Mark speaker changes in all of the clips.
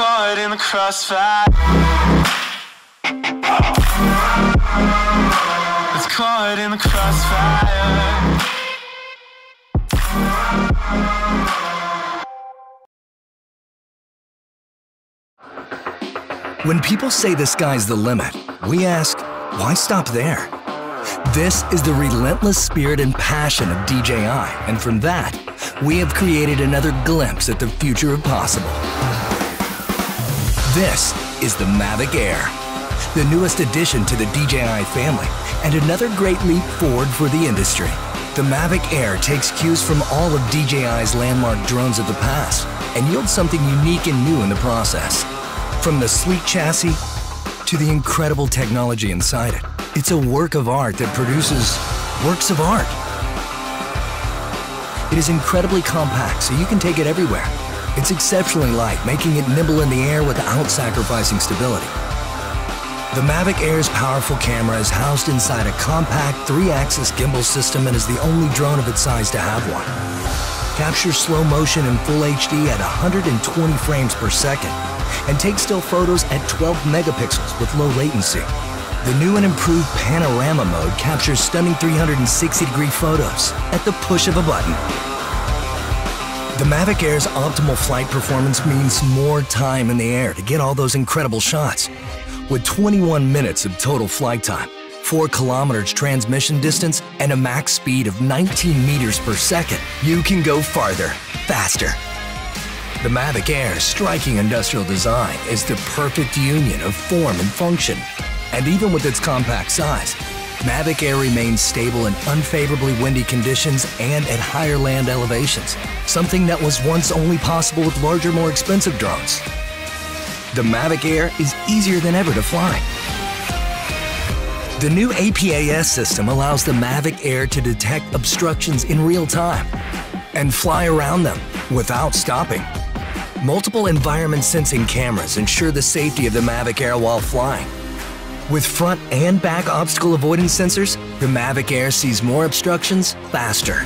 Speaker 1: caught in the crossfire. It's caught in the crossfire.
Speaker 2: When people say the sky's the limit, we ask, why stop there? This is the relentless spirit and passion of DJI, and from that, we have created another glimpse at the future of possible. This is the Mavic Air, the newest addition to the DJI family, and another great leap forward for the industry. The Mavic Air takes cues from all of DJI's landmark drones of the past and yields something unique and new in the process. From the sleek chassis to the incredible technology inside it, it's a work of art that produces works of art. It is incredibly compact, so you can take it everywhere. It's exceptionally light, making it nimble in the air without sacrificing stability. The Mavic Air's powerful camera is housed inside a compact three-axis gimbal system and is the only drone of its size to have one. Captures slow motion in full HD at 120 frames per second and take still photos at 12 megapixels with low latency. The new and improved panorama mode captures stunning 360 degree photos at the push of a button. The Mavic Air's optimal flight performance means more time in the air to get all those incredible shots. With 21 minutes of total flight time, 4 kilometers transmission distance, and a max speed of 19 meters per second, you can go farther, faster. The Mavic Air's striking industrial design is the perfect union of form and function. And even with its compact size, Mavic Air remains stable in unfavorably windy conditions and at higher land elevations, something that was once only possible with larger, more expensive drones. The Mavic Air is easier than ever to fly. The new APAS system allows the Mavic Air to detect obstructions in real time and fly around them without stopping. Multiple environment sensing cameras ensure the safety of the Mavic Air while flying. With front and back obstacle avoidance sensors, the Mavic Air sees more obstructions faster.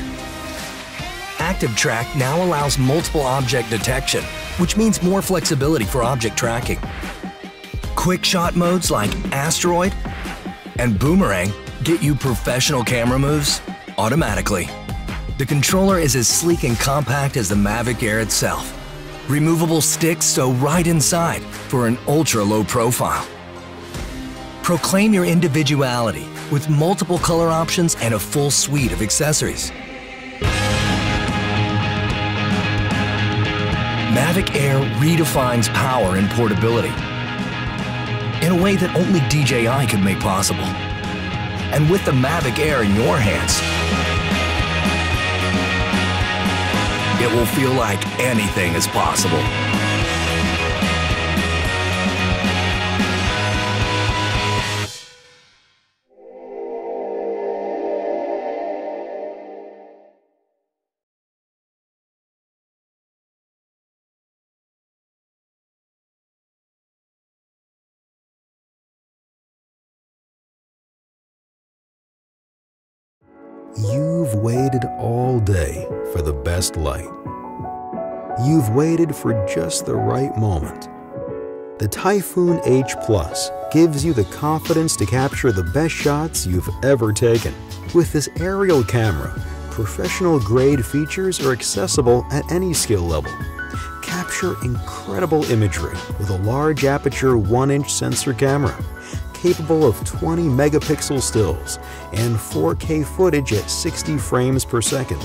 Speaker 2: Active Track now allows multiple object detection, which means more flexibility for object tracking. Quick shot modes like Asteroid and Boomerang get you professional camera moves automatically. The controller is as sleek and compact as the Mavic Air itself. Removable sticks sew right inside for an ultra-low profile. Proclaim your individuality with multiple color options and a full suite of accessories. Mavic Air redefines power and portability in a way that only DJI could make possible. And with the Mavic Air in your hands, it will feel like anything is possible.
Speaker 3: You've waited all day for the best light. You've waited for just the right moment. The Typhoon H Plus gives you the confidence to capture the best shots you've ever taken. With this aerial camera, professional grade features are accessible at any skill level. Capture incredible imagery with a large aperture 1 inch sensor camera capable of 20 megapixel stills and 4K footage at 60 frames per second.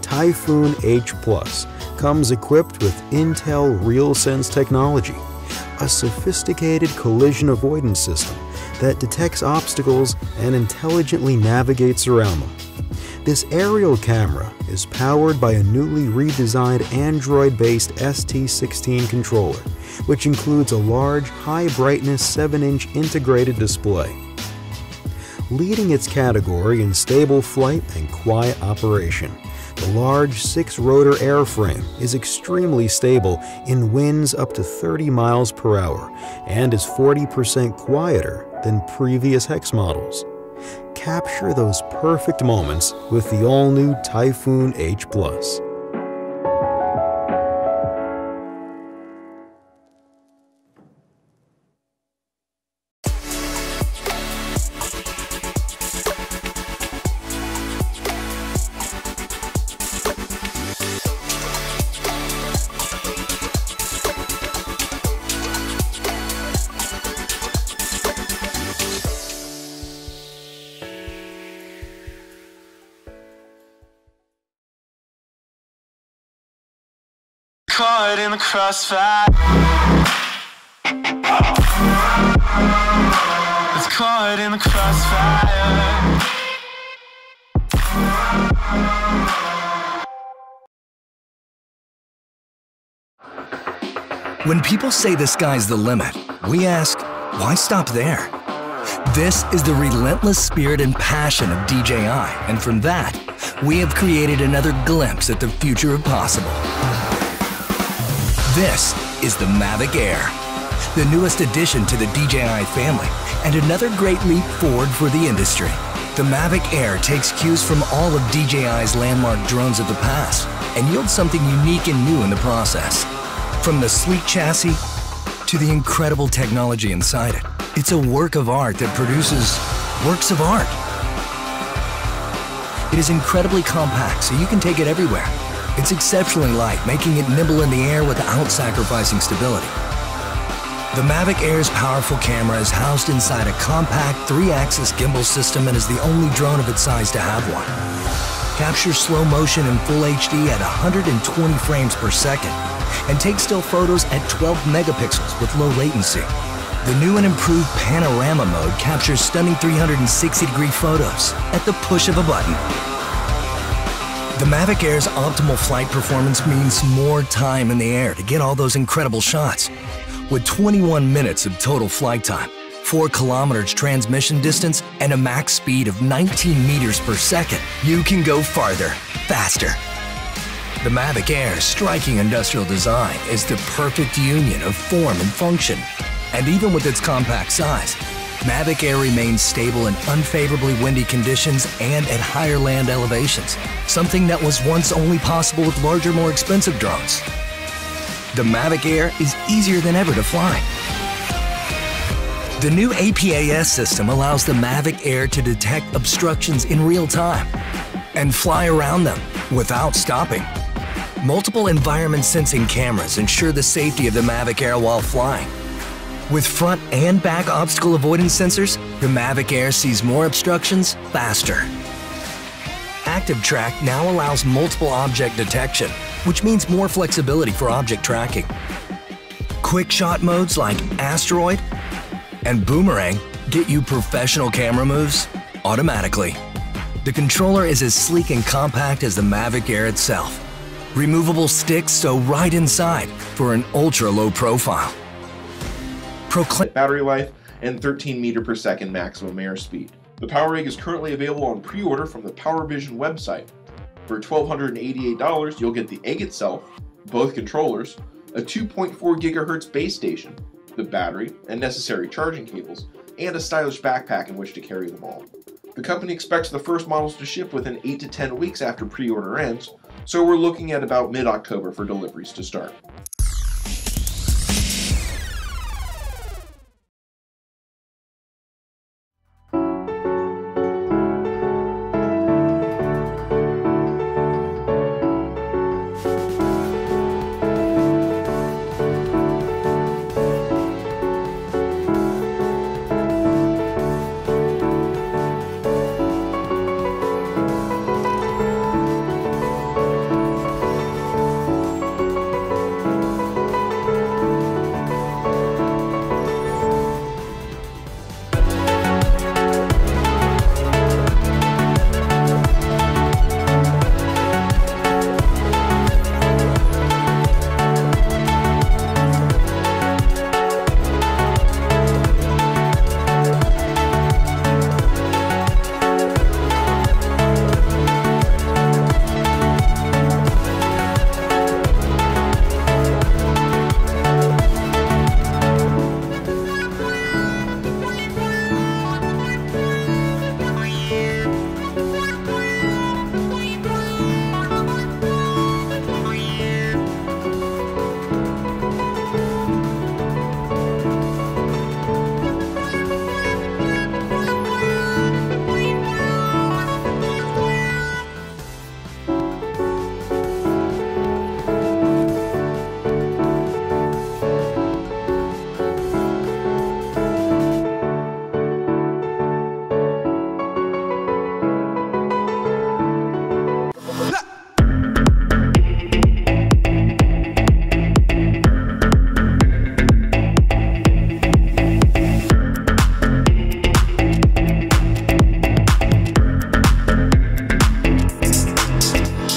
Speaker 3: Typhoon H Plus comes equipped with Intel RealSense technology, a sophisticated collision avoidance system that detects obstacles and intelligently navigates around them. This aerial camera is powered by a newly redesigned Android-based ST16 controller, which includes a large, high-brightness 7-inch integrated display. Leading its category in stable flight and quiet operation, the large six-rotor airframe is extremely stable in winds up to 30 miles per hour and is 40% quieter than previous HEX models capture those perfect moments with the all-new Typhoon H+.
Speaker 1: The crossfire. It's caught in the crossfire.
Speaker 2: When people say the sky's the limit, we ask, why stop there? This is the relentless spirit and passion of DJI, and from that, we have created another glimpse at the future of possible. This is the Mavic Air, the newest addition to the DJI family, and another great leap forward for the industry. The Mavic Air takes cues from all of DJI's landmark drones of the past and yields something unique and new in the process. From the sleek chassis to the incredible technology inside it, it's a work of art that produces works of art. It is incredibly compact, so you can take it everywhere. It's exceptionally light, making it nimble in the air without sacrificing stability. The Mavic Air's powerful camera is housed inside a compact three-axis gimbal system and is the only drone of its size to have one. Captures slow motion in full HD at 120 frames per second and take still photos at 12 megapixels with low latency. The new and improved panorama mode captures stunning 360 degree photos at the push of a button. The Mavic Air's optimal flight performance means more time in the air to get all those incredible shots. With 21 minutes of total flight time, 4 kilometers transmission distance, and a max speed of 19 meters per second, you can go farther, faster, the Mavic Air's striking industrial design is the perfect union of form and function. And even with its compact size, Mavic Air remains stable in unfavorably windy conditions and at higher land elevations, something that was once only possible with larger, more expensive drones. The Mavic Air is easier than ever to fly. The new APAS system allows the Mavic Air to detect obstructions in real time and fly around them without stopping. Multiple environment sensing cameras ensure the safety of the Mavic Air while flying. With front and back obstacle avoidance sensors, the Mavic Air sees more obstructions faster. Active Track now allows multiple object detection, which means more flexibility for object tracking. Quick shot modes like Asteroid and Boomerang get you professional camera moves automatically. The controller is as sleek and compact as the Mavic Air itself. Removable sticks sew right inside for an ultra low profile.
Speaker 4: Proclaim battery life and 13 meter per second maximum airspeed. The PowerEgg is currently available on pre-order from the PowerVision website. For $1,288, you'll get the egg itself, both controllers, a 2.4 gigahertz base station, the battery and necessary charging cables, and a stylish backpack in which to carry them all. The company expects the first models to ship within 8 to 10 weeks after pre-order ends, so we're looking at about mid-October for deliveries to start.